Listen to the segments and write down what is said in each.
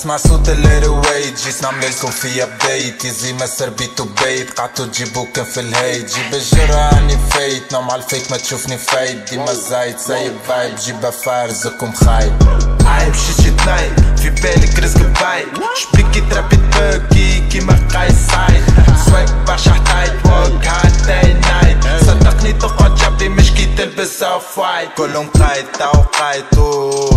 اسمع صوت الرويت جيت نعمل لكم فيا بدايت يزي ما سربيتو بيت قعدتو تجيبو كان في الهيت جيب الجرة عني فايت نوم على الفيك ما تشوفني فايت ديما زايد سايب فايب جيبها فارزكم خايب عايب شي نايم في بالك رزق باي شبيكي ترابي تبكي كيما قايس وايت كلهم قايد تاو قايد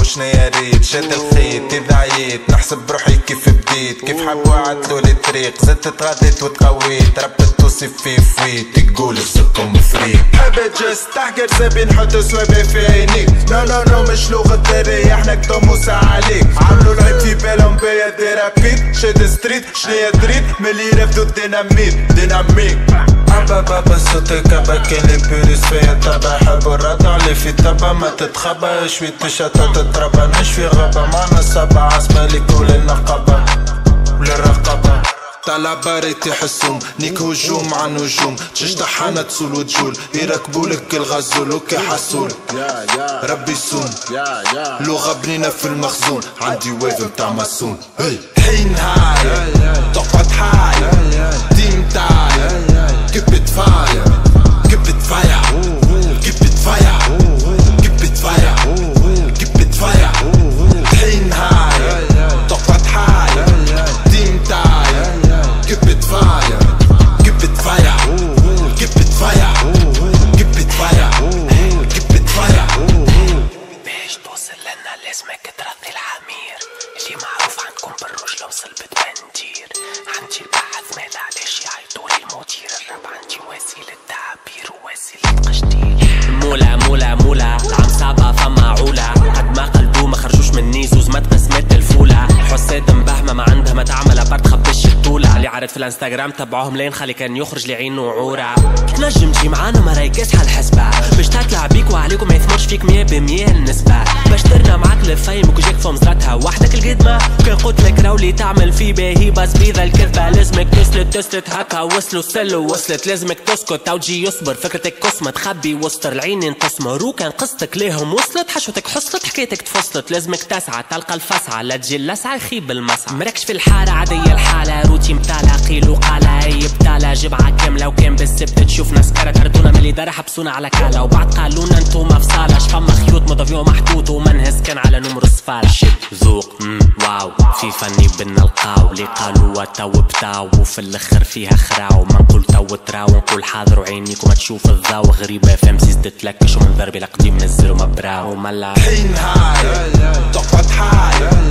شنيا ريت؟ شد الخيط إذا عييت نحسب روحي كيف بديت. كيف حب وعدتو لي طريق. زدت تغديت وتقويت. ربت توصف في فويت تقول سكم فريق. حبت جس تحقر زبي نحط سوابي في عينيك نو نو نو مش لغة دري إحنا كتب موسى عليك عملوا شد ستريت شنيا دريت ملي رفدو الديناميت ديناميك ابا بابا صوتك ابا كان لي بيريس فيا تبع حب الرضا اللي في تبا ما تتخبى شوي تشتا تتربى نشفي غابة ما نصبة عصمة لكل النقابة وللرقابة طلبة ريت يحسوم نيك هجوم عن نجوم تشطحانة تسول وتجول. يركبوا لك الغزول وكي حسول ربي يسون لغة بنينة في المخزون. عندي ويف متاع مسون حين هاي. تقعد حاي. ديم تاي. fire, keep it fire, keep it fire, keep it fire. Weź it fire! عرض في الانستغرام تبعوهم لين خلي كان يخرج لعينه عورة تنجم تجي معانا ما رايكاش حالحسبة باش تطلع بيك وعليكم ما يثمرش فيك مية بمية النسبة. باش ترنا معاك لفايم وكجيك فم زرتها وحدك القدمة كان قلت لك راولي تعمل في باهي بس بيضة الكذبة. لازمك تسلت تسلت. هكا وصلوا سلوا وصلت. لازمك تسكت. أو تجي يصبر. فكرتك قسمة. تخبي وسط العين تسمر وكان قصتك ليهم وصلت. حشوتك حصلت. حكايتك تفصلت. لازمك تسعى. تلقى الفسعة. لا تجي اللسعة يخيب المسعى. مركش في الحارة. عادية الحالة. روتي متالا قيل وقالة أي بتالا. جبعة كاملة وكان بالسبت. تشوف ناس هردونا ملي دار حبسونا على كالا. وبعد قالونا انتوما في صالة شفما خيوط مضافيو محطوط ومنهز كان على نمر الصفارة شد ذوق واو. في فني بنا القاو. اللي قالوا تو بتاو وفي الأخر فيها خراو. ما نقول تو تراو. نقول حاضر وعينيك وما تشوف الضاو. غريبة فهم زدت تلكش ومن ضربي القديم نزل وما براو. ملا حين هاي تقعد حاي.